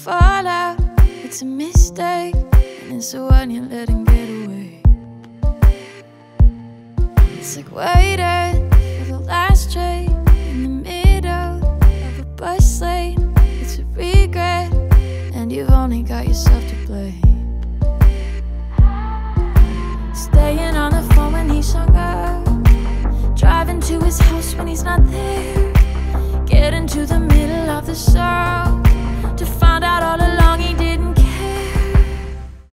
fallout. It's a mistake, and it's the one you're letting get away. It's like waiting for the last train in the middle of a bus lane. It's a regret, and you've only got yourself to blame. Staying on the phone when he's hung driving to his house when he's not there, getting to the middle of the song.